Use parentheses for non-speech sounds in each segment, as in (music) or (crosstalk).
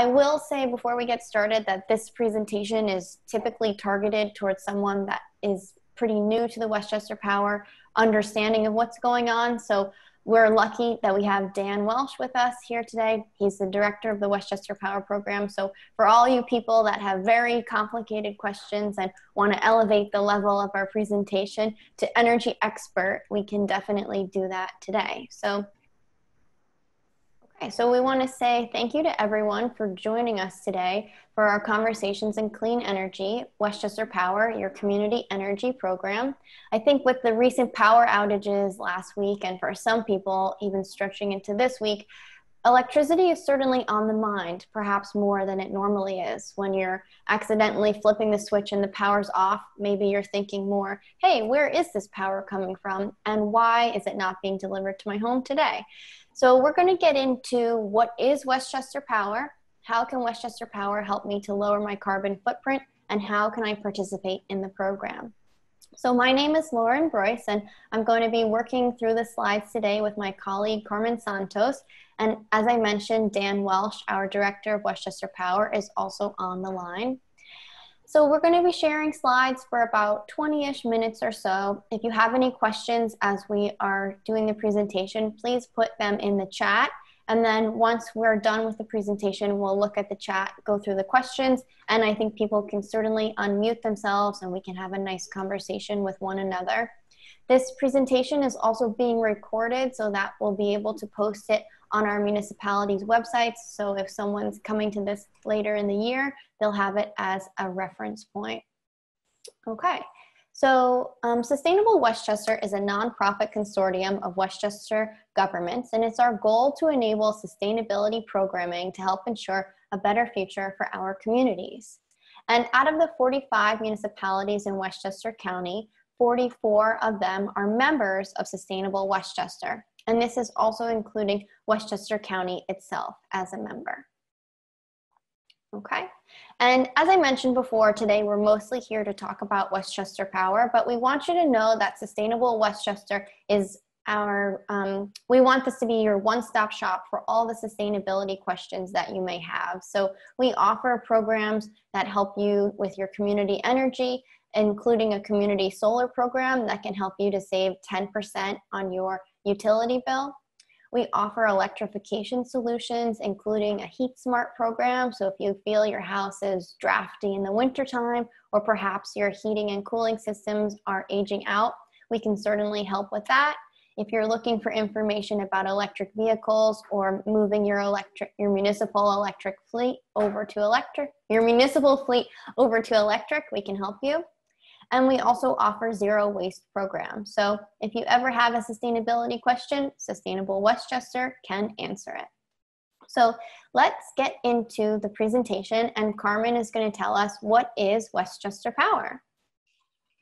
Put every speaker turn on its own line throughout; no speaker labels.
I will say before we get started that this presentation is typically targeted towards someone that is pretty new to the Westchester Power understanding of what's going on. So we're lucky that we have Dan Welsh with us here today. He's the director of the Westchester Power Program. So for all you people that have very complicated questions and want to elevate the level of our presentation to energy expert, we can definitely do that today. So Okay, so we want to say thank you to everyone for joining us today for our Conversations in Clean Energy, Westchester Power, your community energy program. I think with the recent power outages last week, and for some people even stretching into this week, electricity is certainly on the mind, perhaps more than it normally is. When you're accidentally flipping the switch and the power's off, maybe you're thinking more, hey, where is this power coming from? And why is it not being delivered to my home today? So we're going to get into what is Westchester Power, how can Westchester Power help me to lower my carbon footprint, and how can I participate in the program. So my name is Lauren Broyce, and I'm going to be working through the slides today with my colleague Carmen Santos. And as I mentioned, Dan Welsh, our Director of Westchester Power, is also on the line. So we're going to be sharing slides for about 20-ish minutes or so. If you have any questions as we are doing the presentation, please put them in the chat. And then once we're done with the presentation, we'll look at the chat, go through the questions, and I think people can certainly unmute themselves and we can have a nice conversation with one another. This presentation is also being recorded so that we'll be able to post it on our municipalities' websites. So if someone's coming to this later in the year, they'll have it as a reference point. Okay, so um, Sustainable Westchester is a nonprofit consortium of Westchester governments, and it's our goal to enable sustainability programming to help ensure a better future for our communities. And out of the 45 municipalities in Westchester County, 44 of them are members of Sustainable Westchester. And this is also including Westchester County itself as a member. Okay, and as I mentioned before, today we're mostly here to talk about Westchester Power, but we want you to know that Sustainable Westchester is our, um, we want this to be your one-stop shop for all the sustainability questions that you may have. So we offer programs that help you with your community energy, including a community solar program that can help you to save 10% on your utility bill. We offer electrification solutions, including a Heat Smart program. So if you feel your house is drafty in the wintertime, or perhaps your heating and cooling systems are aging out, we can certainly help with that. If you're looking for information about electric vehicles or moving your electric, your municipal electric fleet over to electric, your municipal fleet over to electric, we can help you. And we also offer zero waste programs. So if you ever have a sustainability question, Sustainable Westchester can answer it. So let's get into the presentation and Carmen is gonna tell us what is Westchester Power.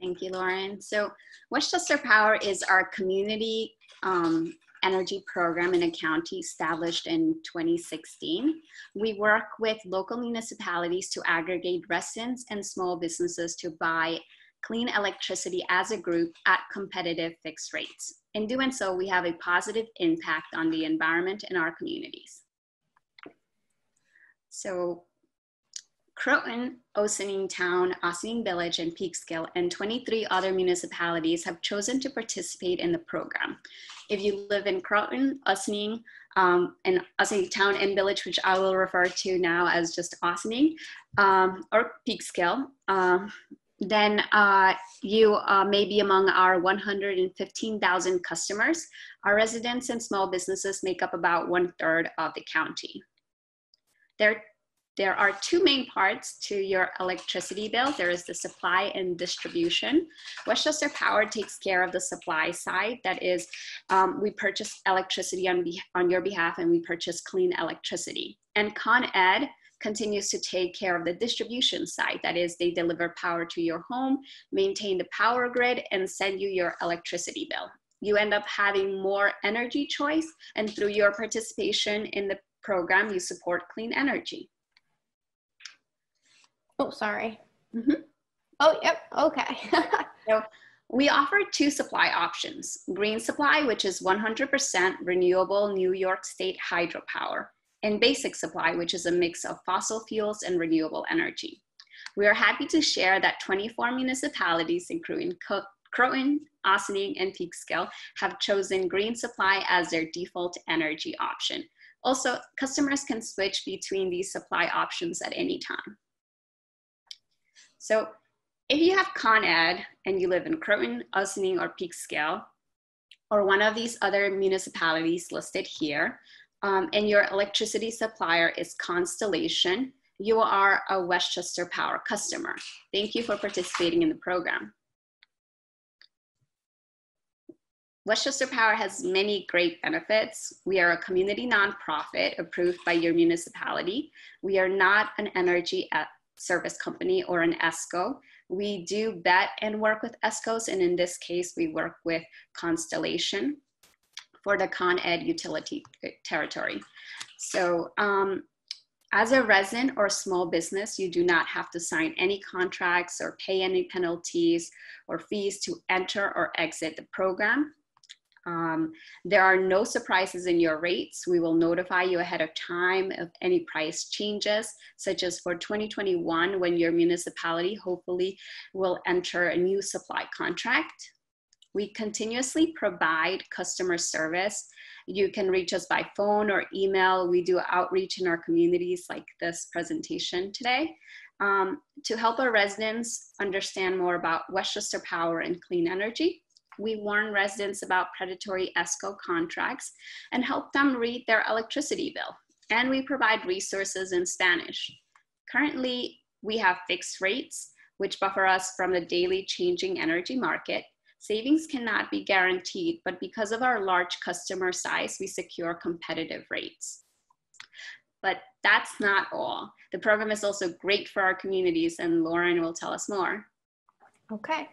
Thank you, Lauren. So Westchester Power is our community um, energy program in a county established in 2016. We work with local municipalities to aggregate residents and small businesses to buy clean electricity as a group at competitive fixed rates. In doing so, we have a positive impact on the environment in our communities. So Croton, Ossining Town, Ossining Village, and Peekskill, and 23 other municipalities have chosen to participate in the program. If you live in Croton, Ossining, um, and Ossining Town and Village, which I will refer to now as just Ossining, um, or Peekskill, um, then uh, you uh, may be among our 115,000 customers. Our residents and small businesses make up about one third of the county. There, there are two main parts to your electricity bill. There is the supply and distribution. Westchester Power takes care of the supply side. That is, um, we purchase electricity on, on your behalf and we purchase clean electricity. And Con Ed continues to take care of the distribution side. That is, they deliver power to your home, maintain the power grid, and send you your electricity bill. You end up having more energy choice, and through your participation in the program, you support clean energy.
Oh, sorry. Mm -hmm. Oh, yep, okay. (laughs)
so we offer two supply options green supply, which is 100% renewable New York State hydropower and basic supply, which is a mix of fossil fuels and renewable energy. We are happy to share that 24 municipalities, including Croton, Ossining, and Peekskill, have chosen green supply as their default energy option. Also, customers can switch between these supply options at any time. So if you have Con Ed and you live in Croton, Ossining, or Peekskill, or one of these other municipalities listed here, um, and your electricity supplier is Constellation, you are a Westchester Power customer. Thank you for participating in the program. Westchester Power has many great benefits. We are a community nonprofit approved by your municipality. We are not an energy service company or an ESCO. We do bet and work with ESCOs, and in this case, we work with Constellation for the Con Ed utility territory. So um, as a resident or small business, you do not have to sign any contracts or pay any penalties or fees to enter or exit the program. Um, there are no surprises in your rates. We will notify you ahead of time of any price changes, such as for 2021 when your municipality hopefully will enter a new supply contract. We continuously provide customer service. You can reach us by phone or email. We do outreach in our communities like this presentation today. Um, to help our residents understand more about Westchester Power and clean energy, we warn residents about predatory ESCO contracts and help them read their electricity bill. And we provide resources in Spanish. Currently, we have fixed rates, which buffer us from the daily changing energy market. Savings cannot be guaranteed, but because of our large customer size, we secure competitive rates. But that's not all. The program is also great for our communities, and Lauren will tell us more.
Okay.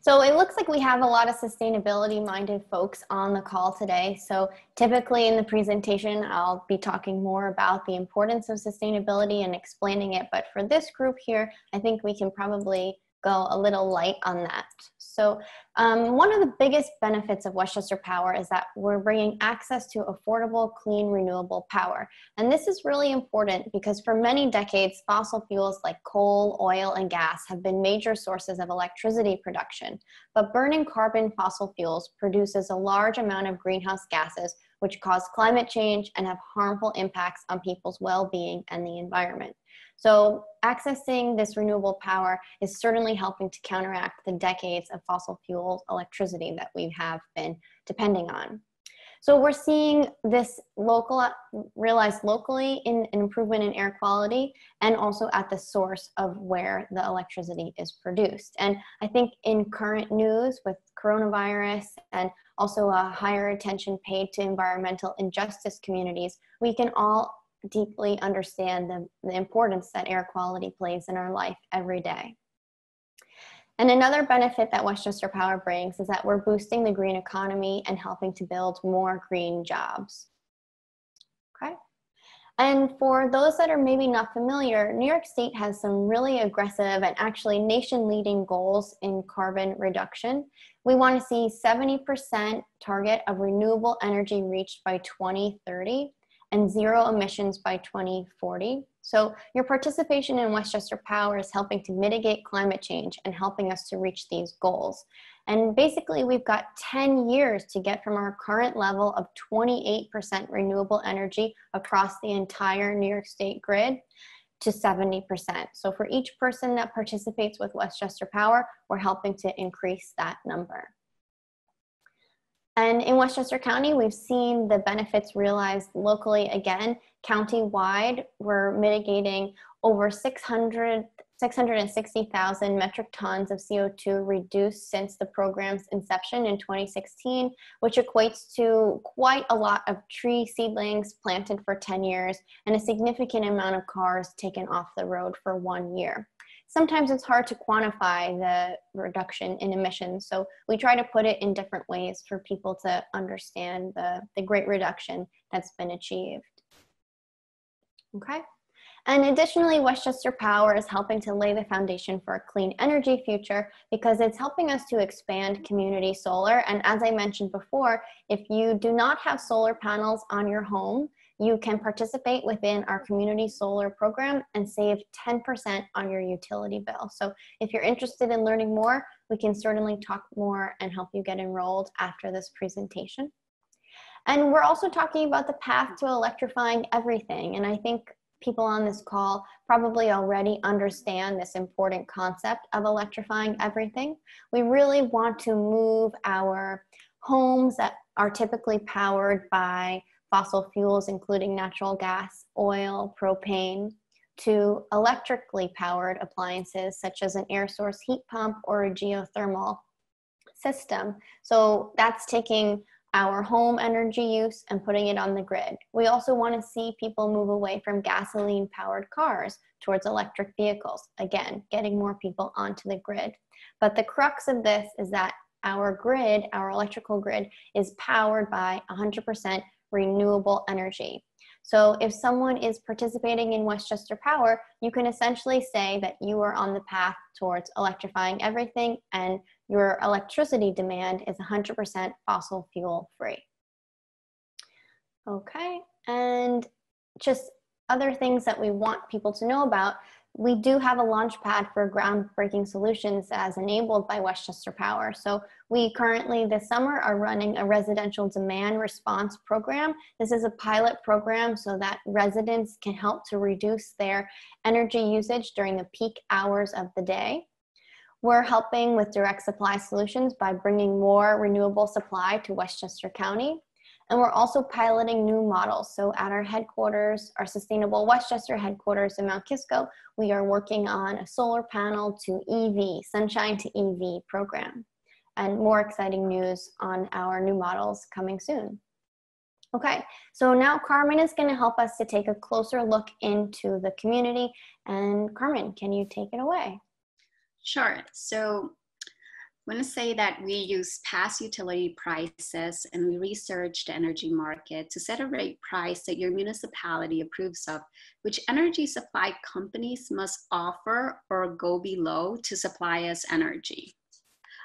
So it looks like we have a lot of sustainability minded folks on the call today. So typically in the presentation, I'll be talking more about the importance of sustainability and explaining it. But for this group here, I think we can probably go a little light on that. So um, one of the biggest benefits of Westchester Power is that we're bringing access to affordable, clean, renewable power. And this is really important because for many decades, fossil fuels like coal, oil, and gas have been major sources of electricity production. But burning carbon fossil fuels produces a large amount of greenhouse gases, which cause climate change and have harmful impacts on people's well-being and the environment. So accessing this renewable power is certainly helping to counteract the decades of fossil fuel electricity that we have been depending on. So we're seeing this local realized locally in an improvement in air quality and also at the source of where the electricity is produced. And I think in current news with coronavirus and also a higher attention paid to environmental injustice communities, we can all deeply understand the, the importance that air quality plays in our life every day. And another benefit that Westchester Power brings is that we're boosting the green economy and helping to build more green jobs. Okay. And for those that are maybe not familiar, New York State has some really aggressive and actually nation leading goals in carbon reduction. We want to see 70% target of renewable energy reached by 2030 and zero emissions by 2040. So your participation in Westchester Power is helping to mitigate climate change and helping us to reach these goals. And basically we've got 10 years to get from our current level of 28% renewable energy across the entire New York State grid to 70%. So for each person that participates with Westchester Power, we're helping to increase that number. And in Westchester County, we've seen the benefits realized locally again. County-wide, we're mitigating over 600, 660,000 metric tons of CO2 reduced since the program's inception in 2016, which equates to quite a lot of tree seedlings planted for 10 years and a significant amount of cars taken off the road for one year sometimes it's hard to quantify the reduction in emissions. So we try to put it in different ways for people to understand the, the great reduction that's been achieved. Okay. And additionally, Westchester Power is helping to lay the foundation for a clean energy future because it's helping us to expand community solar. And as I mentioned before, if you do not have solar panels on your home, you can participate within our community solar program and save 10% on your utility bill. So if you're interested in learning more, we can certainly talk more and help you get enrolled after this presentation. And we're also talking about the path to electrifying everything. And I think people on this call probably already understand this important concept of electrifying everything. We really want to move our homes that are typically powered by fossil fuels, including natural gas, oil, propane, to electrically powered appliances such as an air source heat pump or a geothermal system. So that's taking our home energy use and putting it on the grid. We also want to see people move away from gasoline powered cars towards electric vehicles. Again, getting more people onto the grid. But the crux of this is that our grid, our electrical grid, is powered by 100% renewable energy. So if someone is participating in Westchester Power, you can essentially say that you are on the path towards electrifying everything and your electricity demand is 100% fossil fuel free. Okay, and just other things that we want people to know about we do have a launch pad for groundbreaking solutions as enabled by Westchester Power. So we currently this summer are running a residential demand response program. This is a pilot program so that residents can help to reduce their energy usage during the peak hours of the day. We're helping with direct supply solutions by bringing more renewable supply to Westchester County. And we're also piloting new models. So at our headquarters, our Sustainable Westchester headquarters in Mount Kisco, we are working on a solar panel to EV, sunshine to EV program. And more exciting news on our new models coming soon. Okay, so now Carmen is going to help us to take a closer look into the community. And Carmen, can you take it away?
Sure. So I want to say that we use past utility prices and we research the energy market to set a rate price that your municipality approves of, which energy supply companies must offer or go below to supply us energy.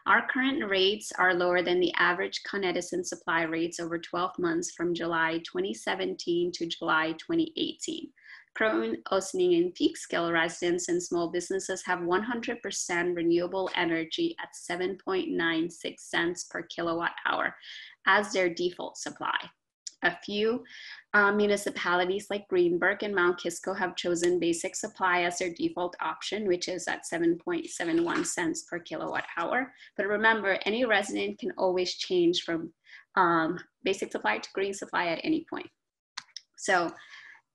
Our current rates are lower than the average Con Edison supply rates over 12 months from July 2017 to July 2018. Croton, Ossining, and Peekskill residents and small businesses have 100% renewable energy at 7.96 cents per kilowatt hour as their default supply. A few uh, municipalities like Greenburgh and Mount Kisco have chosen basic supply as their default option, which is at 7.71 cents per kilowatt hour. But remember, any resident can always change from um, basic supply to green supply at any point. So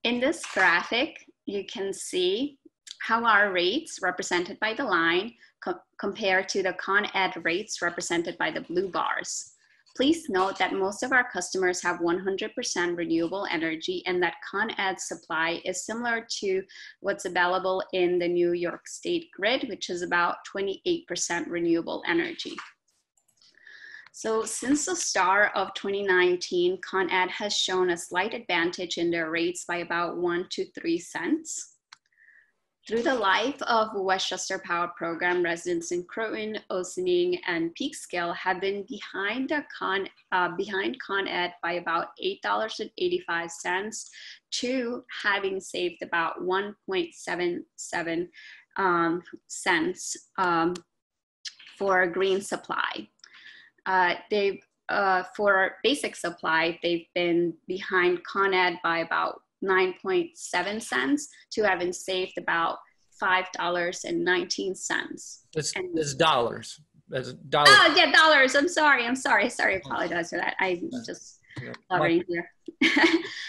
in this graphic, you can see how our rates represented by the line co compare to the Con Ed rates represented by the blue bars. Please note that most of our customers have 100% renewable energy and that Con Ed supply is similar to what's available in the New York State grid, which is about 28% renewable energy. So since the start of 2019, Con Ed has shown a slight advantage in their rates by about one to three cents. Through the life of Westchester Power Program, residents in Croton, Ossining, and Peekskill have been behind, Con, uh, behind Con Ed by about $8.85 to having saved about 1.77 um, cents um, for green supply. Uh, they've uh, for basic supply, they've been behind Con Ed by about 9.7 cents to having saved about $5.19.
It's, and, it's dollars. That's dollars.
Oh, yeah, dollars. I'm sorry. I'm sorry. Sorry. I apologize for that. I just yeah. here. (laughs)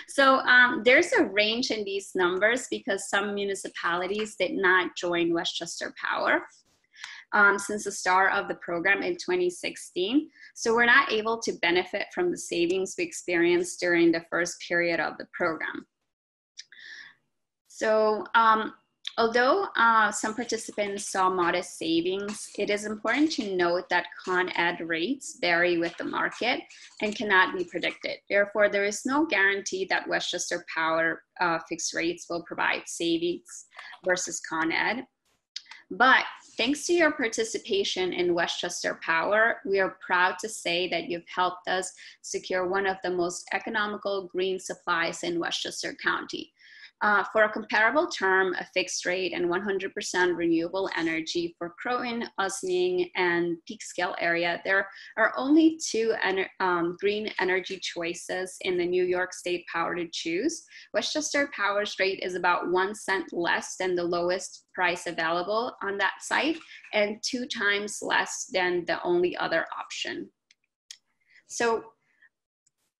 so um, there's a range in these numbers because some municipalities did not join Westchester Power um, since the start of the program in 2016. So we're not able to benefit from the savings we experienced during the first period of the program. So um, although uh, some participants saw modest savings, it is important to note that Con Ed rates vary with the market and cannot be predicted. Therefore, there is no guarantee that Westchester Power uh, fixed rates will provide savings versus Con Ed. But thanks to your participation in Westchester Power, we are proud to say that you've helped us secure one of the most economical green supplies in Westchester County. Uh, for a comparable term, a fixed rate and 100% renewable energy for Croton, Ossining, and Peekskill area, there are only two ener um, green energy choices in the New York State Power to choose. Westchester Power's rate is about one cent less than the lowest price available on that site and two times less than the only other option. So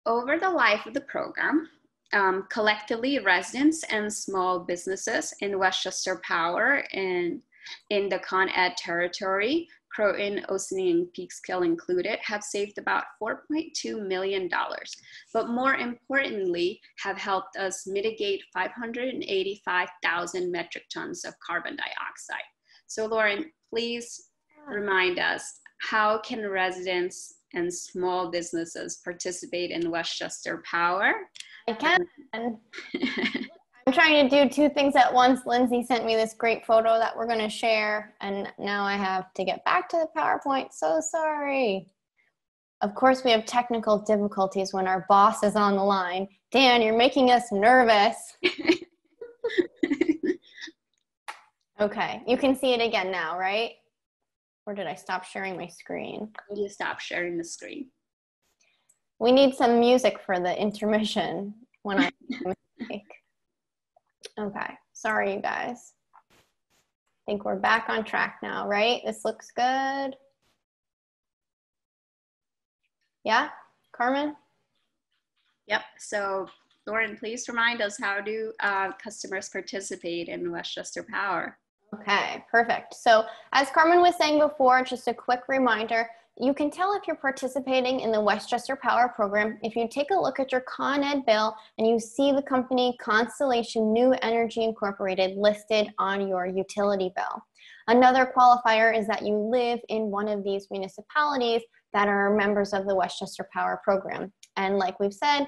over the life of the program, um, collectively residents and small businesses in Westchester Power and in the Con Ed territory, Croton, Ossining, and Peekskill included, have saved about $4.2 million, but more importantly, have helped us mitigate 585,000 metric tons of carbon dioxide. So Lauren, please remind us, how can residents and small businesses participate in Westchester Power?
I can. (laughs) I'm trying to do two things at once. Lindsay sent me this great photo that we're going to share, and now I have to get back to the PowerPoint. So sorry. Of course, we have technical difficulties when our boss is on the line. Dan, you're making us nervous. (laughs) okay, you can see it again now, right? Or did I stop sharing my screen?
You stop sharing the screen.
We need some music for the intermission when I (laughs) mistake. Okay, sorry you guys. I think we're back on track now, right? This looks good. Yeah, Carmen?
Yep, so Lauren, please remind us how do uh, customers participate in Westchester Power?
Okay, perfect. So as Carmen was saying before, just a quick reminder, you can tell if you're participating in the Westchester Power Program if you take a look at your Con Ed bill and you see the company Constellation New Energy Incorporated listed on your utility bill. Another qualifier is that you live in one of these municipalities that are members of the Westchester Power Program. And like we've said,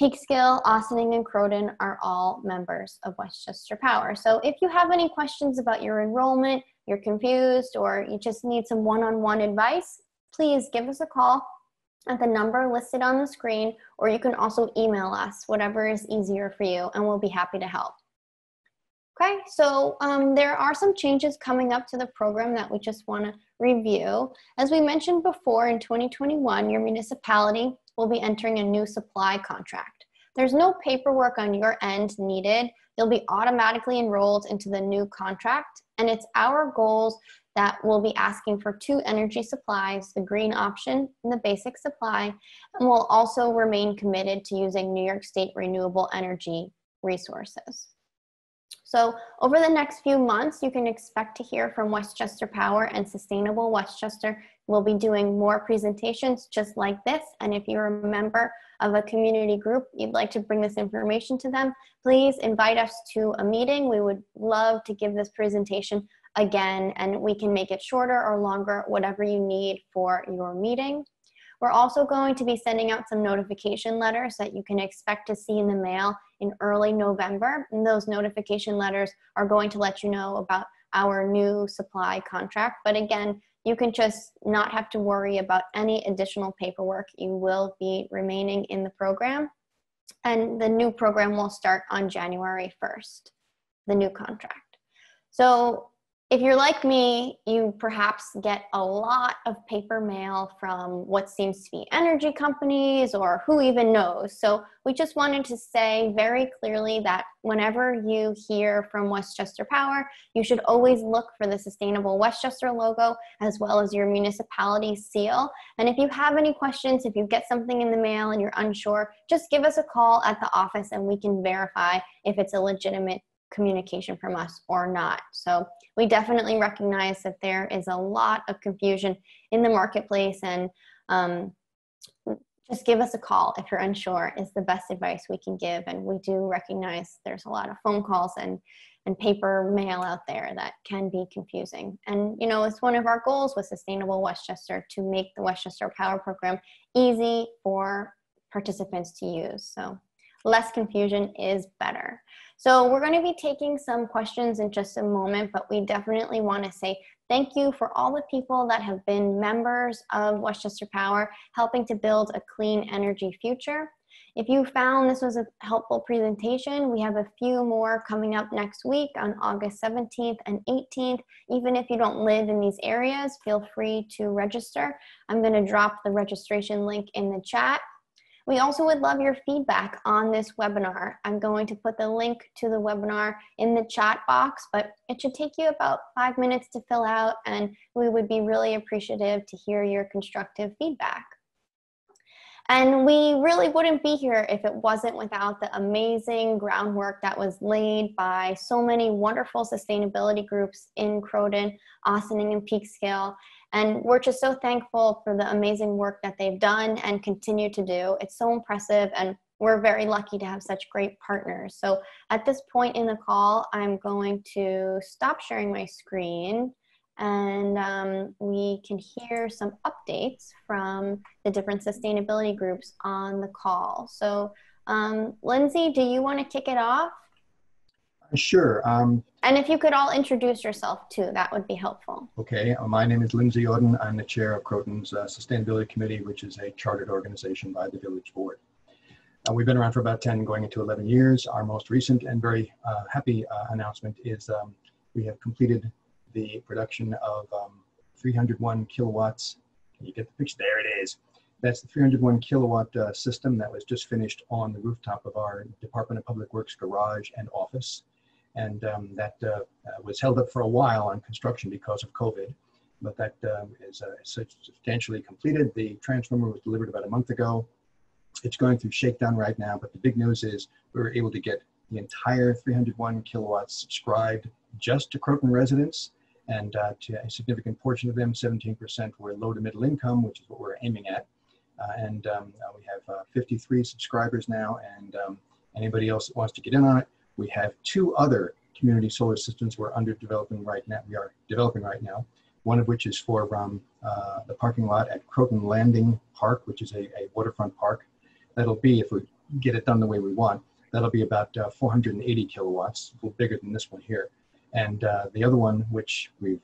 Peekskill, Ossining, and Croton are all members of Westchester Power. So if you have any questions about your enrollment, you're confused, or you just need some one-on-one -on -one advice, please give us a call at the number listed on the screen, or you can also email us, whatever is easier for you, and we'll be happy to help. Okay, so um, there are some changes coming up to the program that we just want to review. As we mentioned before, in 2021, your municipality will be entering a new supply contract. There's no paperwork on your end needed. You'll be automatically enrolled into the new contract, and it's our goals that will be asking for two energy supplies, the green option and the basic supply, and will also remain committed to using New York State renewable energy resources. So over the next few months, you can expect to hear from Westchester Power and Sustainable Westchester. We'll be doing more presentations just like this. And if you're a member of a community group, you'd like to bring this information to them, please invite us to a meeting. We would love to give this presentation again, and we can make it shorter or longer, whatever you need for your meeting. We're also going to be sending out some notification letters that you can expect to see in the mail in early November. And those notification letters are going to let you know about our new supply contract. But again, you can just not have to worry about any additional paperwork. You will be remaining in the program. And the new program will start on January 1st, the new contract. So if you're like me, you perhaps get a lot of paper mail from what seems to be energy companies or who even knows. So we just wanted to say very clearly that whenever you hear from Westchester Power, you should always look for the Sustainable Westchester logo as well as your municipality seal. And if you have any questions, if you get something in the mail and you're unsure, just give us a call at the office and we can verify if it's a legitimate communication from us or not. So we definitely recognize that there is a lot of confusion in the marketplace and um, just give us a call if you're unsure is the best advice we can give. And we do recognize there's a lot of phone calls and, and paper mail out there that can be confusing. And, you know, it's one of our goals with Sustainable Westchester to make the Westchester Power Program easy for participants to use. So less confusion is better. So we're going to be taking some questions in just a moment, but we definitely want to say thank you for all the people that have been members of Westchester Power, helping to build a clean energy future. If you found this was a helpful presentation, we have a few more coming up next week on August 17th and 18th. Even if you don't live in these areas, feel free to register. I'm going to drop the registration link in the chat. We also would love your feedback on this webinar. I'm going to put the link to the webinar in the chat box, but it should take you about five minutes to fill out and we would be really appreciative to hear your constructive feedback. And we really wouldn't be here if it wasn't without the amazing groundwork that was laid by so many wonderful sustainability groups in Croton, Ossining, and Peekskill. And we're just so thankful for the amazing work that they've done and continue to do. It's so impressive and we're very lucky to have such great partners. So at this point in the call, I'm going to stop sharing my screen and um, we can hear some updates from the different sustainability groups on the call. So, um, Lindsay, do you want to kick it off?
Sure. Um,
and if you could all introduce yourself too, that would be helpful.
Okay. Uh, my name is Lindsay Oden. I'm the chair of Croton's uh, Sustainability Committee, which is a chartered organization by the Village Board. Uh, we've been around for about 10, going into 11 years. Our most recent and very uh, happy uh, announcement is um, we have completed the production of um, 301 kilowatts. Can you get the picture? There it is. That's the 301 kilowatt uh, system that was just finished on the rooftop of our Department of Public Works garage and office. And um, that uh, uh was held up for a while on construction because of COVID, but that um, is uh, substantially completed. The transformer was delivered about a month ago. It's going through shakedown right now, but the big news is we were able to get the entire 301 kilowatts subscribed just to Croton residents and uh, to a significant portion of them, 17% were low to middle income, which is what we're aiming at. Uh, and um, uh, we have uh, 53 subscribers now, and um, anybody else that wants to get in on it, we have two other community solar systems we're under developing right now. We are developing right now. One of which is for um, uh, the parking lot at Croton Landing Park, which is a, a, waterfront park. That'll be, if we get it done the way we want, that'll be about uh, 480 kilowatts, a little bigger than this one here. And uh, the other one, which we've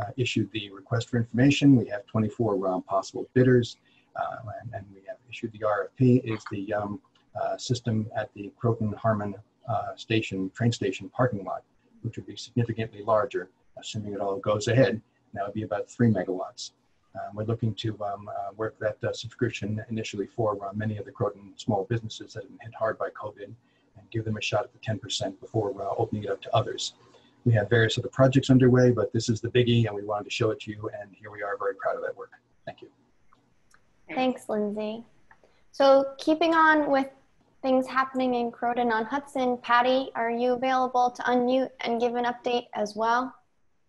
uh, issued the request for information, we have 24 um, possible bidders, uh, and, and, we have issued the RFP, is the um, uh, system at the Croton Harmon uh, station, train station parking lot, which would be significantly larger, assuming it all goes ahead. And that would be about three megawatts. Um, we're looking to um, uh, work that uh, subscription initially for uh, many of the Croton small businesses that have been hit hard by COVID and give them a shot at the 10% before uh, opening it up to others. We have various other projects underway, but this is the biggie and we wanted to show it to you and here we are very proud of that work. Thank you.
Thanks, Lindsay. So keeping on with things happening in Croton on Hudson, Patty, are you available to unmute and give an update as well?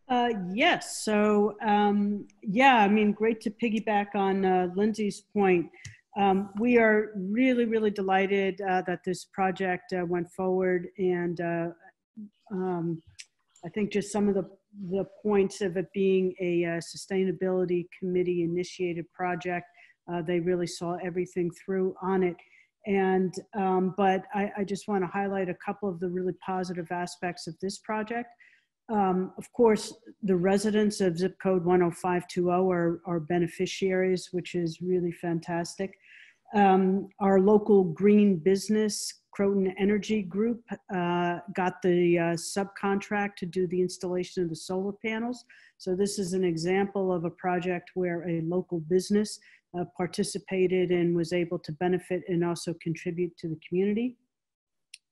Uh, yes, so um, yeah, I mean, great to piggyback on uh, Lindsay's point. Um, we are really, really delighted uh, that this project uh, went forward and uh, um, I think just some of the, the points of it being a uh, sustainability committee initiated project, they really saw everything through on it. And, um, but I, I just want to highlight a couple of the really positive aspects of this project. Um, of course, the residents of zip code 10520 are, are beneficiaries, which is really fantastic. Um, our local green business Croton Energy Group uh, got the uh, subcontract to do the installation of the solar panels. So this is an example of a project where a local business uh, participated and was able to benefit and also contribute to the community.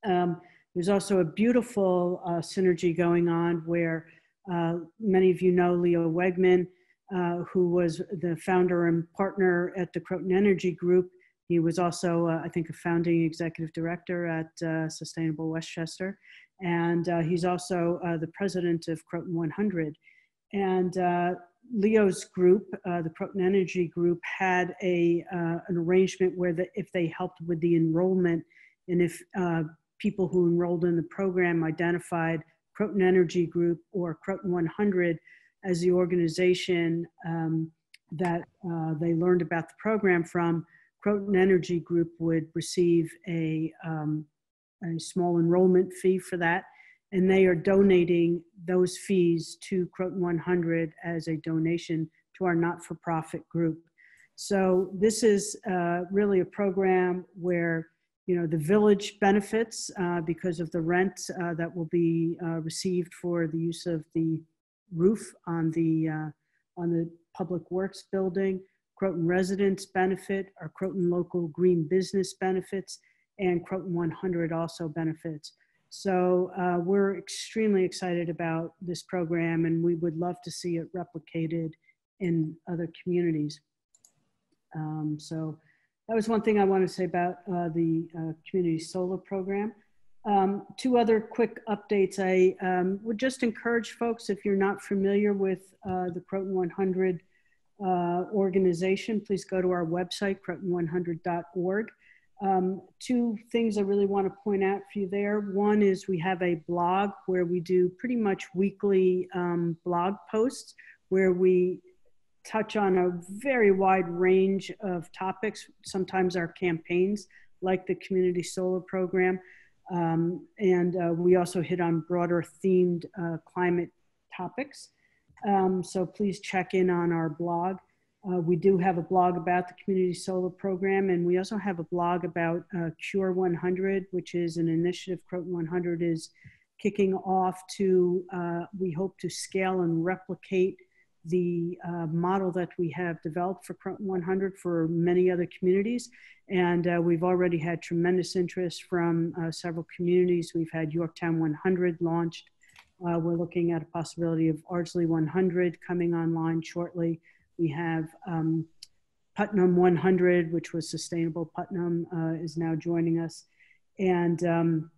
Um, there's also a beautiful uh, synergy going on where uh, many of you know Leo Wegman, uh, who was the founder and partner at the Croton Energy Group, he was also, uh, I think, a founding executive director at Sustainable Westchester. And he's also the president of Croton 100. And Leo's group, uh, the Croton Energy Group, had a, an arrangement where the, if they helped with the enrollment and if people who enrolled in the program identified Croton Energy Group or Croton 100 as the organization um, that they learned about the program from, Croton Energy Group would receive a, um, a small enrollment fee for that. And they are donating those fees to Croton 100 as a donation to our not for profit group. So this is uh, really a program where you know the village benefits uh, because of the rent uh, that will be uh, received for the use of the roof on the uh, on the public works building. Croton residents benefit, our Croton local green business benefits, and Croton 100 also benefits. So uh, we're extremely excited about this program, and we would love to see it replicated in other communities. Um, so that was one thing I want to say about uh, the uh, community solar program. Um, two other quick updates. I um, would just encourage folks, if you're not familiar with uh, the Croton 100 uh, organization, please go to our website, croton100.org. Um, two things I really want to point out for you there. One is we have a blog where we do pretty much weekly um, blog posts where we touch on a very wide range of topics, sometimes our campaigns, like the Community Solar Program. Um, and uh, we also hit on broader themed uh, climate topics. Um, so please check in on our blog. Uh, we do have a blog about the Community Solar Program, and we also have a blog about uh, Cure 100, which is an initiative Croton 100 is kicking off to, uh, we hope to scale and replicate the uh, model that we have developed for Croton 100 for many other communities. And uh, we've already had tremendous interest from uh, several communities. We've had Yorktown 100 launched. We're looking at a possibility of Ardsley 100 coming online shortly. We have um, Putnam 100, which was Sustainable Putnam, uh, is now joining us. And um,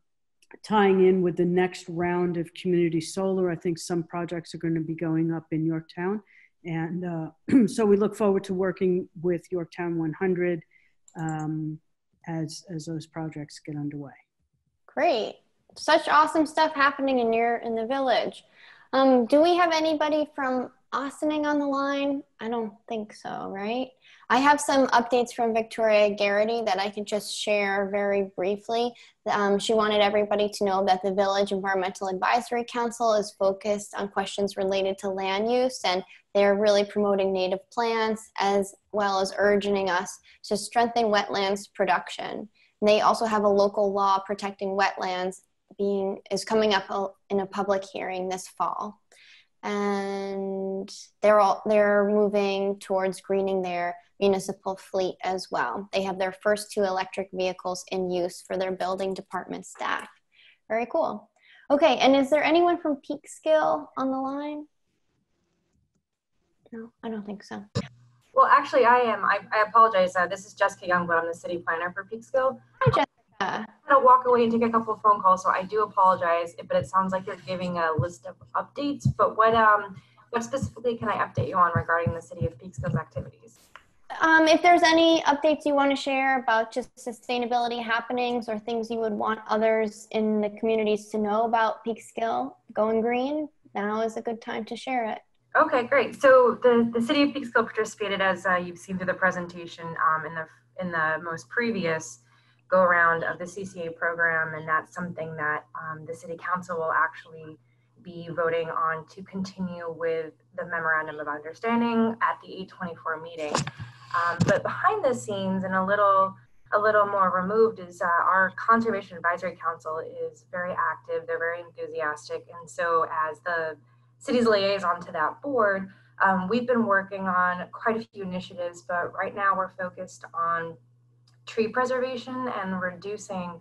tying in with the next round of community solar. I think some projects are going to be going up in Yorktown. And uh, (clears throat) so we look forward to working with Yorktown 100 um, as, as those projects get underway.
Great. Such awesome stuff happening in your in the village. Um, do we have anybody from Ossining on the line? I don't think so, right? I have some updates from Victoria Garrity that I could just share very briefly. Um, she wanted everybody to know that the Village Environmental Advisory Council is focused on questions related to land use and they're really promoting native plants as well as urging us to strengthen wetlands production. And they also have a local law protecting wetlands being is coming up in a public hearing this fall and they're all they're moving towards greening their municipal fleet as well. They have their first two electric vehicles in use for their building department staff. Very cool. Okay, and is there anyone from Peekskill on the line? No, I don't think so.
Well, actually, I am. I, I apologize. Uh, this is Jessica Young, but I'm the city planner for Peekskill.
Hi, Jessica.
I'm gonna walk away and take a couple of phone calls, so I do apologize. But it sounds like you're giving a list of updates. But what um what specifically can I update you on regarding the city of Peekskill's activities?
Um, if there's any updates you want to share about just sustainability happenings or things you would want others in the communities to know about Peekskill going green, now is a good time to share it.
Okay, great. So the, the city of Peekskill participated, as uh, you've seen through the presentation, um, in the in the most previous go around of the CCA program, and that's something that um, the city council will actually be voting on to continue with the memorandum of understanding at the 824 meeting. Um, but behind the scenes and a little a little more removed is uh, our conservation advisory council is very active they're very enthusiastic and so as the city's liaison to that board um, we've been working on quite a few initiatives but right now we're focused on tree preservation and reducing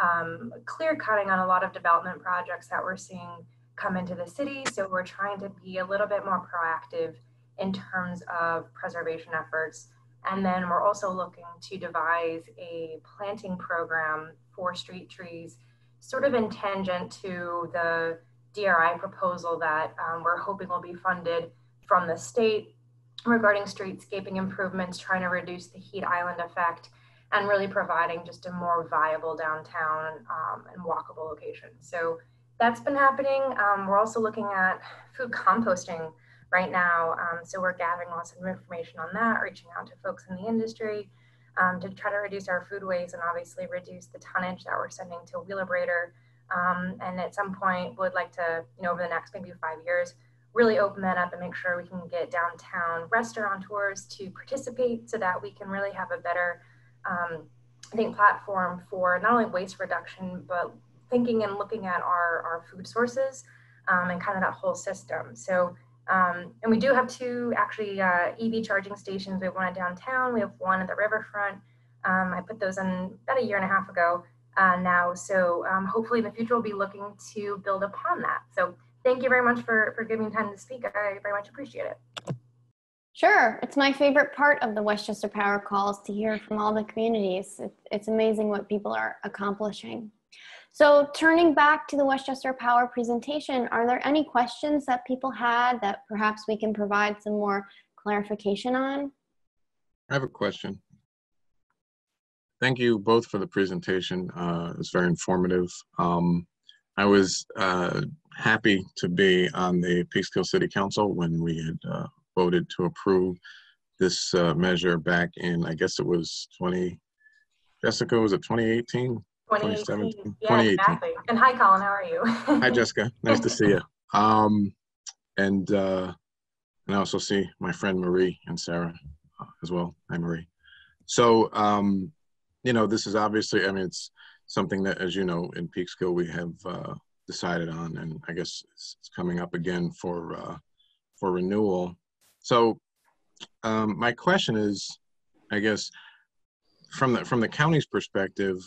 um, clear cutting on a lot of development projects that we're seeing come into the city so we're trying to be a little bit more proactive in terms of preservation efforts. And then we're also looking to devise a planting program for street trees, sort of in tangent to the DRI proposal that um, we're hoping will be funded from the state regarding streetscaping improvements, trying to reduce the heat island effect, and really providing just a more viable downtown um, and walkable location. So that's been happening. Um, we're also looking at food composting right now. Um, so we're gathering lots of information on that, reaching out to folks in the industry. um, to try to reduce our food waste and obviously reduce the tonnage that we're sending to Wheelabrator. Um, and at some point would like to, you know, over the next maybe five years, really open that up and make sure we can get downtown restaurateurs to participate so that we can really have a better, um, I think, platform for not only waste reduction, but thinking and looking at our, our food sources um, and kind of that whole system. So um, and we do have two actually uh, EV charging stations. We have one downtown, we have one at the riverfront. Um, I put those in about a year and a half ago uh, now. So um, hopefully in the future we'll be looking to build upon that. So thank you very much for, for giving time to speak. I very much appreciate it.
Sure. It's my favorite part of the Westchester Power Calls to hear from all the communities. it's amazing what people are accomplishing. So turning back to the Westchester Power presentation, are there any questions that people had that perhaps we can provide some more clarification on?
I have a question. Thank you both for the presentation. Uh, it's very informative. Um, I was uh, happy to be on the Peekskill City Council when we had uh, voted to approve this uh, measure back in, I guess it was 20, Jessica, was it 2018?
2018. Yeah, exactly. And hi, Colin. How are you? (laughs)
hi, Jessica. Nice to see you. Um, and uh, and I also see my friend Marie and Sarah uh, as well. Hi, Marie. So, um, you know, this is obviously, I mean, it's something that, as you know, in Peekskill we have uh, decided on, and I guess it's, it's coming up again for uh, for renewal. So, um, my question is, I guess, from the from the county's perspective,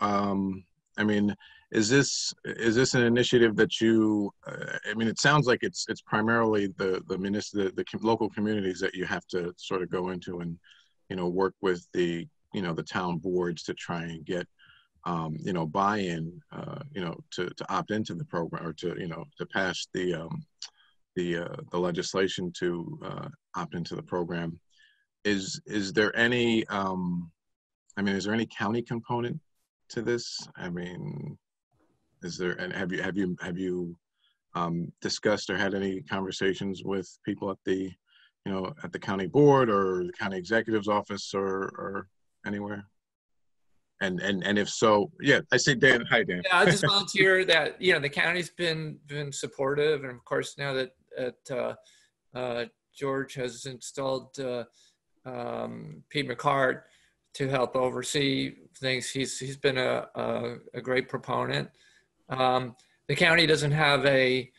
um, I mean, is this is this an initiative that you? Uh, I mean, it sounds like it's it's primarily the the, municipal, the the local communities that you have to sort of go into and you know work with the you know the town boards to try and get um, you know buy-in uh, you know to to opt into the program or to you know to pass the um, the uh, the legislation to uh, opt into the program. Is is there any um, I mean, is there any county component to this? I mean, is there, and have you, have you, have you um, discussed or had any conversations with people at the, you know, at the county board or the county executive's office or, or anywhere? And, and, and if so, yeah, I say Dan, hi Dan.
Yeah, I just volunteer that, you know, the county's been, been supportive. And of course, now that, that uh, uh, George has installed uh, um, Pete McCartt, to help oversee things. He's he's been a a, a great proponent. Um, the county doesn't have a,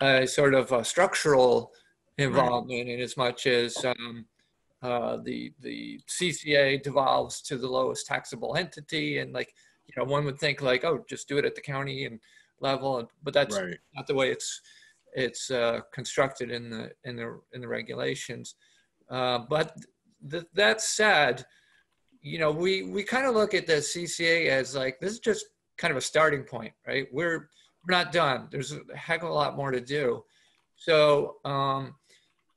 a sort of a structural involvement right. in as much as um, uh, the the CCA devolves to the lowest taxable entity, and like you know, one would think like, oh, just do it at the county and level, but that's right. not the way it's it's uh, constructed in the in the in the regulations. Uh, but th- that said, you know, we we kind of look at the CCA as like this is just kind of a starting point, right? We're we're not done. There's a heck of a lot more to do. So um,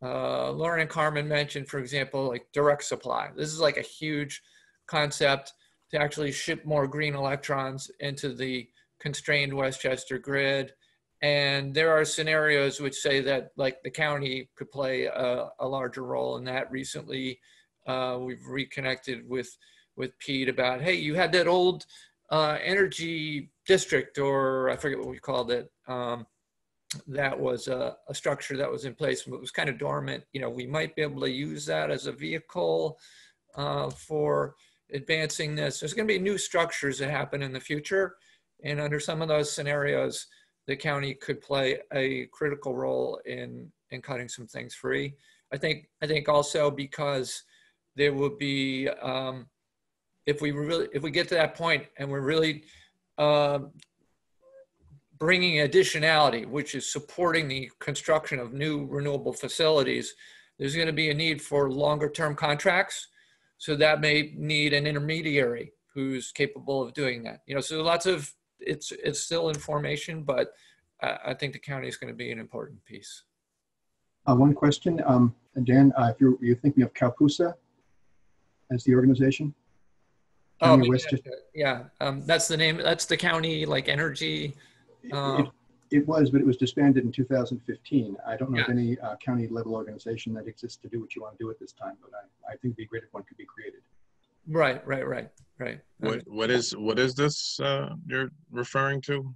uh, Lauren and Carmen mentioned, for example, like direct supply. This is like a huge concept to actually ship more green electrons into the constrained Westchester grid. And there are scenarios which say that like the county could play a, a larger role in that. Recently, uh, we've reconnected with with Pete about, hey, you had that old uh, energy district, or I forget what we called it. Um, that was a, a, structure that was in place, but it was kind of dormant. You know, we might be able to use that as a vehicle uh, for advancing this. There's going to be new structures that happen in the future, and under some of those scenarios, the county could play a critical role in in cutting some things free. I think I think also because there will be um, if we really if we get to that point and we're really um, bringing additionality, which is supporting the construction of new renewable facilities, there's going to be a need for longer term contracts. So that may need an intermediary who's capable of doing that. You know, so lots of it's it's still in formation, but I, I think the county is going to be an important piece.
Uh, one question, um, Dan, uh, if you're, you're thinking of COWPUSA, as the organization?
Oh, yeah, um, that's the name. That's the county like energy. Uh,
it, it, was, but it was disbanded in 2015. I don't know yeah. of any uh, county level organization that exists to do what you want to do at this time, but I, I think it'd be great if one could be created.
Right, right, right, right.
What what is what is this uh, you're referring to?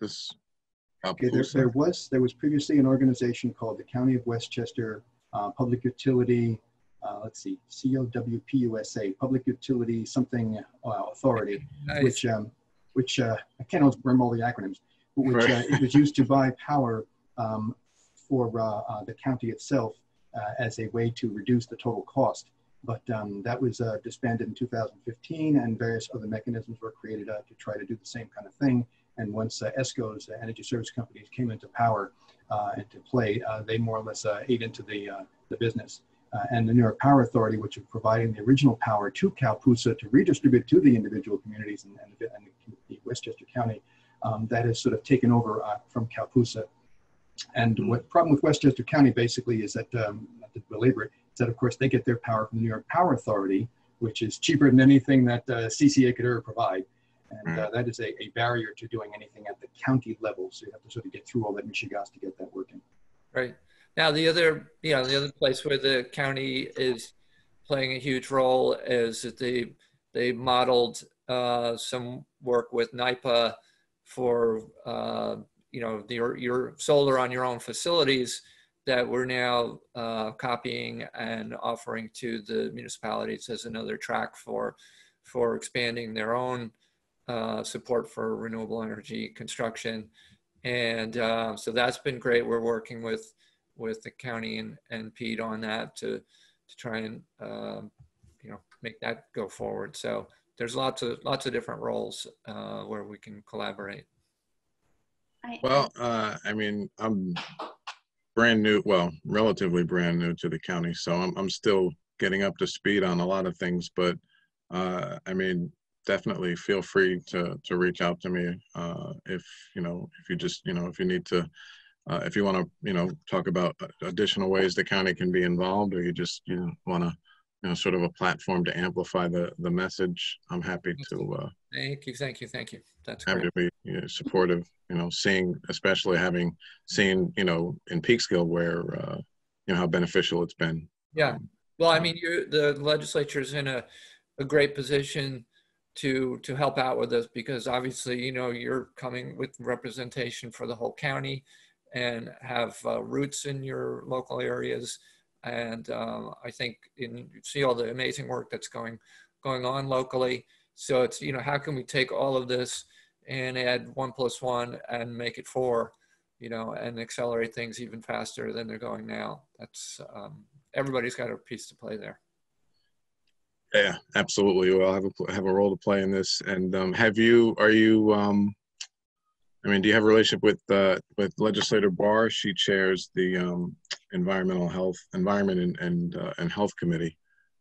This
Okay, there, there was, there was previously an organization called the County of Westchester uh, Public Utility, uh, let's see, COWPUSA, Public Utility Something uh, Authority,
Nice.
which, um, which uh, I can't always remember all the acronyms, but which uh,
Right.
it was used to buy power um, for uh, uh, the county itself uh, as a way to reduce the total cost. But um, that was uh, disbanded in 2015, and various other mechanisms were created uh, to try to do the same kind of thing. And once uh, ESCOs, uh, energy service companies, came into power uh, into play, uh, they more or less ate into the, the business. And the New York Power Authority, which was providing the original power to COWPUSA to redistribute to the individual communities and, and, the- and the Westchester County, um, that has sort of taken over from COWPUSA. And what problem with Westchester County basically is that, um, not to belabor it, that of course they get their power from the New York Power Authority, which is cheaper than anything that uh, CCA could ever provide. And uh, that is a, a barrier to doing anything at the county level. So you have to sort of get through all that Michigas to get that working.
Right. Now, the other, you know, the other place where the county is playing a huge role is that they, they modeled uh, some work with NYPA for, uh, you know, your, your solar on your own facilities that we're now uh, copying and offering to the municipalities as another track for, for expanding their own uh, support for renewable energy construction. And uh, so that's been great. We're working with with the county and, and Pete on that to to try and um, you know make that go forward. So there's lots of lots of different roles uh, where we can collaborate.
Well, uh, I mean, I'm brand new, well, relatively brand new to the county, so I'm, I'm still getting up to speed on a lot of things, but, uh, I mean, definitely feel free to, to reach out to me, uh, if, you know, if you just, you know, if you need to, uh, if you want to, you know, talk about additional ways the county can be involved, or you just, you know, want to, you know, sort of a platform to amplify the, the message, I'm happy to, uh,
Thank you, thank you, thank you. That's
happy
great.
to be you know, supportive, you know, seeing, especially having seen, you know, in Peekskill where, uh, you know, how beneficial it's been.
Yeah. Well, I mean, you the legislature's in a, a great position to to help out with this because obviously, you know, you're coming with representation for the whole county and have uh, roots in your local areas. And um, I think in, you see all the amazing work that's going going on locally. So it's you know how can we take all of this and add one plus one and make it four, you know, and accelerate things even faster than they're going now. That's um, everybody's got a piece to play there.
Yeah, absolutely. Well, I have a, have a role to play in this. And um, have you, are you, um, I mean, do you have a relationship with, uh, with legislator Barr? She chairs the um, environmental health, environment and, and, uh, and health committee.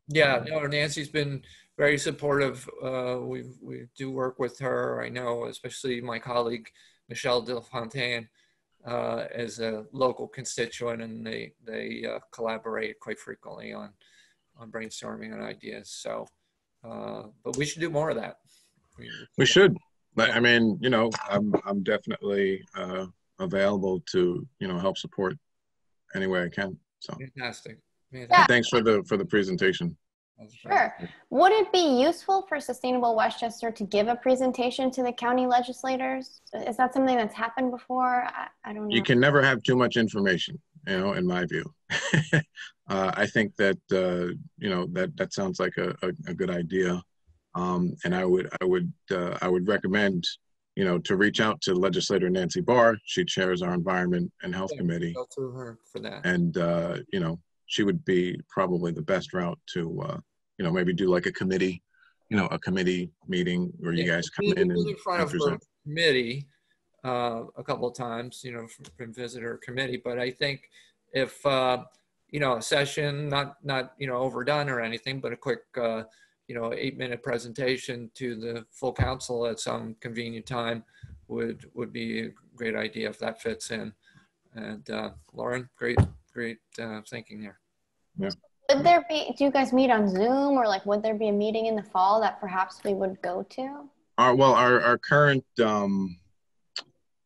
Yeah, no, Nancy's been very supportive. Uh, we we do work with her. I know, especially my colleague Michelle Delfontaine uh, is a local constituent, and they they uh, collaborate quite frequently on on brainstorming and ideas. So, uh, but we should do more of that. We,
We should. But, I mean, you know, I'm, I'm definitely uh, available to, you know, help support any way I can. So
Fantastic.
Yeah.
Thanks for the, for the presentation.
Sure. Would it be useful for Sustainable Westchester to give a presentation to the county legislators? Is that something that's happened before? I, I don't know.
you can never have too much information you know in my view (laughs) uh, i think that uh, you know that that sounds like a, a, a good idea um, and i would i would uh, i would recommend you know to reach out to legislator nancy barr she chairs our environment and health
Yeah.
committee
Go through her for that.
and uh, you know she would be probably the best route to uh, you know maybe do like a committee you know a committee meeting where you guys come in and,
in front of her committee uh, a couple of times, you know, from, from visitor committee. But I think if uh, you know a session, not not you know overdone or anything, but a quick uh, you know eight minute presentation to the full council at some convenient time would would be a great idea if that fits in. And uh, Lauren, great great uh, thinking there.
Would there be, do you guys meet on Zoom or like would there be a meeting in the fall that perhaps we would go to?
Our, well, our, our current, um,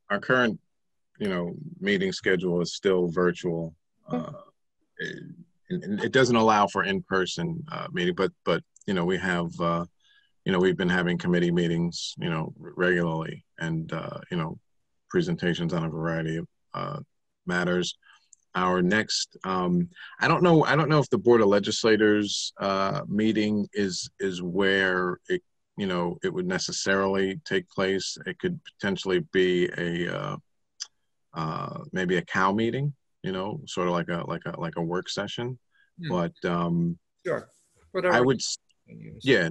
our current, you know, meeting schedule is still virtual. Uh, it, and it doesn't allow for in-person uh, meeting, but but you know, we have, uh, you know, we've been having committee meetings, you know, regularly and, uh, you know, presentations on a variety of uh, matters. Our next, um, I don't know, I don't know if the Board of Legislators uh, meeting is is where it, you know, it would necessarily take place. It could potentially be a uh, uh, maybe a cow meeting, you know, sort of like a like a like a work session.
Hmm.
But um,
Sure. Whatever.
I would, s-
you
yeah,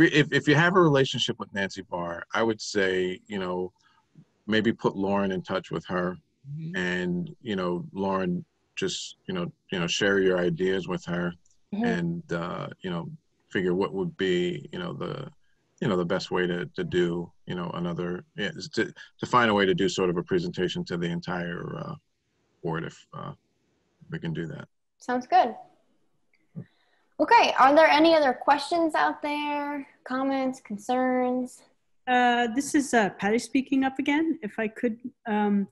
if if you have a relationship with Nancy Barr, I would say, you know, maybe put Lauren in touch with her,
Mhm.
and you know, Lauren, just you know, you know, share your ideas with her,
Mhm.
and uh, you know, figure what would be, you know, the you know the best way to, to do you know another yeah, is to, to find a way to do sort of a presentation to the entire uh, board if uh, we can do that
Sounds good. Okay, are there any other questions out there? Comments, concerns?
Uh, this is uh, Patty speaking up again. If I could, um,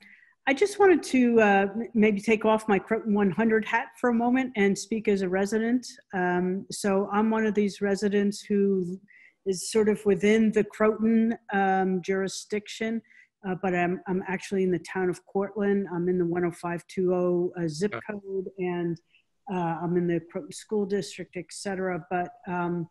I just wanted to uh, maybe take off my Croton 100 hat for a moment and speak as a resident. Um, so I'm one of these residents who is sort of within the Croton um, jurisdiction, uh, but I'm, I'm actually in the town of Cortlandt. I'm in the 10520 uh, zip code and uh, I'm in the Croton School District, et cetera. But um,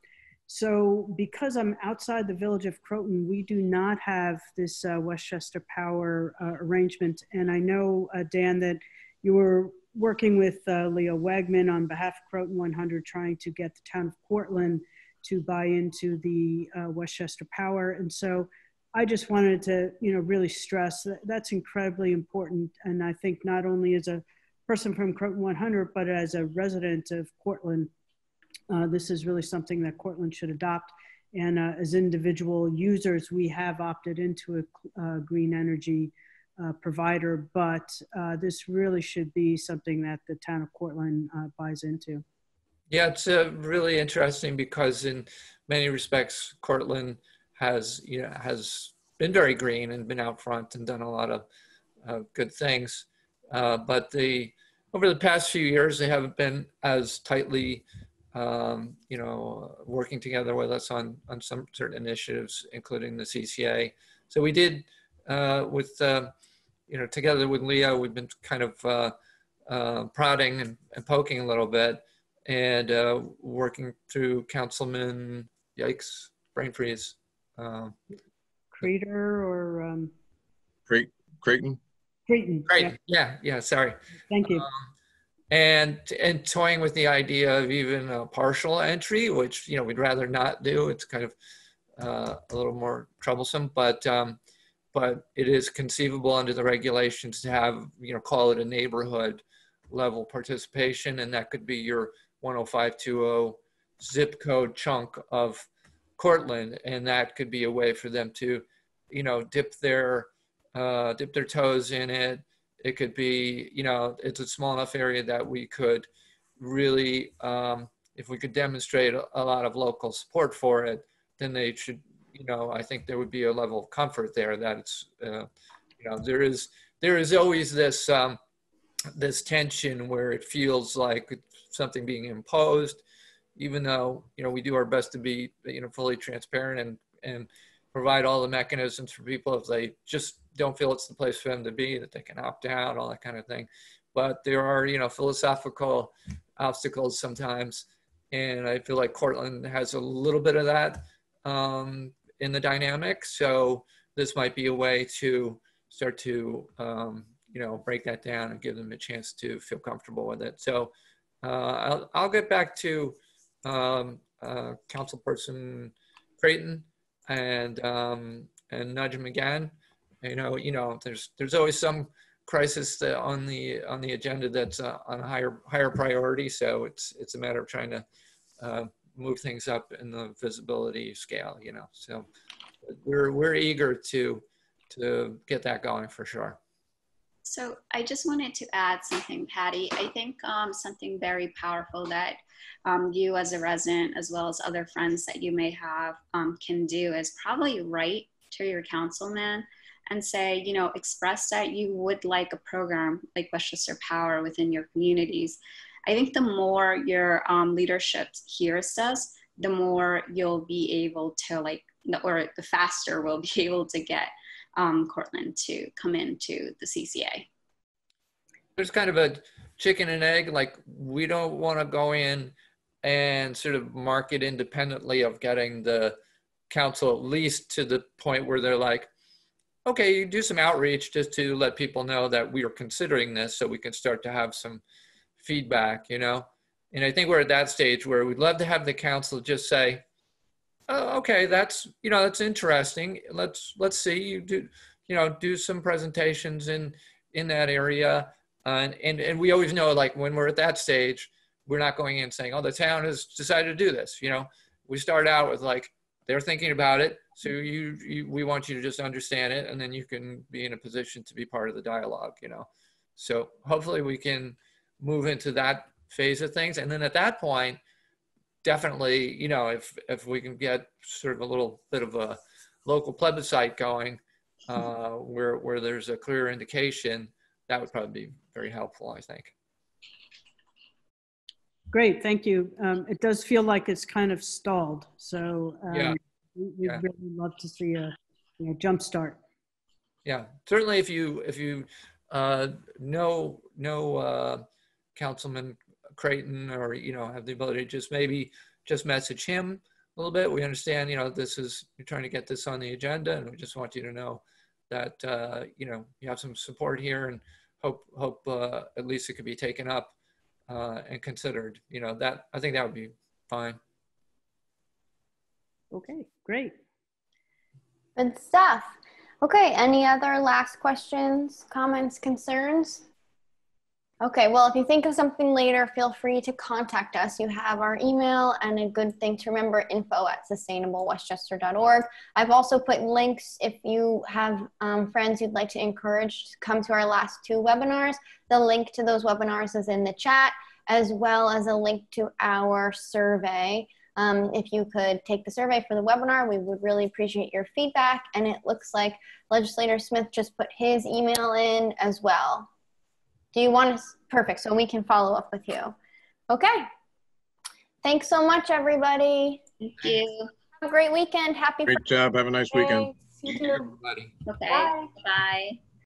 so because I'm outside the village of Croton, we do not have this uh, Westchester Power uh, arrangement. And I know, uh, Dan, that you were working with uh, Leo Wiegman on behalf of Croton 100, trying to get the town of Cortlandt to buy into the uh, Westchester Power. And so I just wanted to, you know, really stress that that's incredibly important. And I think not only as a person from Croton 100, but as a resident of Cortlandt, uh, this is really something that Cortlandt should adopt. And uh, as individual users, we have opted into a uh, green energy uh, provider, but uh, this really should be something that the town of Cortlandt uh, buys into.
Yeah, it's really interesting because in many respects, Cortland has you know has been very green and been out front and done a lot of good things. Uh, but the over the past few years, they haven't been as tightly, um, you know, working together with us on on some certain initiatives, including the CCA. So we did uh, with uh, you know together with Leo, we've been kind of uh, uh, prodding and, and poking a little bit and uh, working through Councilman, yikes, brain freeze. Um,
Creator or um,
Cray- creighton
Creighton?
right,
Yeah,
yeah, yeah, sorry.
thank you.
Um, and and toying with the idea of even a partial entry, which you know we'd rather not do. It's kind of uh, a little more troublesome, but um, but it is conceivable under the regulations to have you know call it a neighborhood level participation, and that could be your 10520 zip code chunk of Cortlandt, and that could be a way for them to you know dip their uh, dip their toes in it. It could be you know it's a small enough area that we could really um, if we could demonstrate a, a lot of local support for it then they should you know i think there would be a level of comfort there that it's uh, you know there is there is always this um, this tension where it feels like something being imposed even though you know we do our best to be you know fully transparent and and provide all the mechanisms for people. If they just don't feel it's the place for them to be, that they can opt out, all that kind of thing. But there are, you know, philosophical obstacles sometimes. And I feel like Cortlandt has a little bit of that um, in the dynamic. So this might be a way to start to, um, you know, break that down and give them a chance to feel comfortable with it. So uh, I'll, I'll get back to um, uh, Councilperson Creighton and um, and nudge him again. You know, you know, there's there's always some crisis that on the on the agenda that's uh, on a higher higher priority. So it's it's a matter of trying to uh, move things up in the visibility scale. You know, so we're we're eager to to get that going for sure.
So I just wanted to add something, Patty. I think um, something very powerful that um, you as a resident, as well as other friends that you may have, um, can do is probably write to your councilman and say, you know, express that you would like a program like Westchester Power within your communities. I think the more your um, leadership hears this, the more you'll be able to like, or the faster we'll (laughs) be able to get um, Cortlandt to come into the CCA.
There's kind of a chicken and egg. Like we don't want to go in and sort of market independently of getting the council at least to the point where they're like, okay, you do some outreach just to let people know that we are considering this so we can start to have some feedback, you know? And I think we're at that stage where we'd love to have the council just say, oh, okay, that's, you know, that's interesting. Let's, let's see you do, you know, do some presentations in, in that area. Uh, and, and, and we always know like when we're at that stage, we're not going in saying, oh, the town has decided to do this. You know, we start out with like, they're thinking about it. So you, you, we want you to just understand it, and then you can be in a position to be part of the dialogue. You know, so hopefully we can move into that phase of things, and then at that point, definitely, you know, if if we can get sort of a little bit of a local plebiscite going, uh, where where there's a clear indication, that would probably be very helpful. I think.
Great, thank you. Um, it does feel like it's kind of stalled, so um,
Yeah.
We- we'd
Yeah.
really love to see a you know, jump start.
Yeah, certainly if you, if you uh, know, know uh, Councilman Creighton or, you know, have the ability to just maybe just message him a little bit. We understand, you know, this is, you're trying to get this on the agenda and we just want you to know that, uh, you know, you have some support here and hope, hope uh, at least it could be taken up uh, and considered, you know, that, I think that would be fine.
Okay, great.
Good stuff. Okay, any other last questions, comments, concerns? Okay, well, if you think of something later, feel free to contact us. You have our email and a good thing to remember info at sustainablewestchester.org. I've also put links if you have um, friends you'd like to encourage to come to our last two webinars. The link to those webinars is in the chat, as well as a link to our survey. Um, if you could take the survey for the webinar, we would really appreciate your feedback. And it looks like Legislator Smith just put his email in as well. Do you want us? Perfect. So we can follow up with you. Okay. Thanks so much, everybody.
Thank you.
Have a great weekend. Happy
Great job. Have a nice weekend.
Friday. You
you,
too.
everybody.
Okay.
Bye.
Bye.